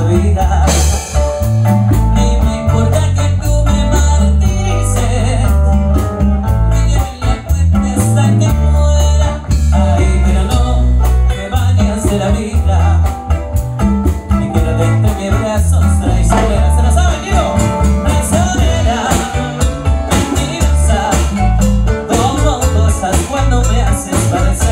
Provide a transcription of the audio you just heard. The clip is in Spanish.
vida. Ni me importa que tú me martirices Ni que la cuentes hasta que muera. Ay, pero no me bañas de la vida. Ni que no te entre mis brazos traicionera ¿Se la saben, Diego? Traicionera, mentirosa. Como cosas cuando me haces parecer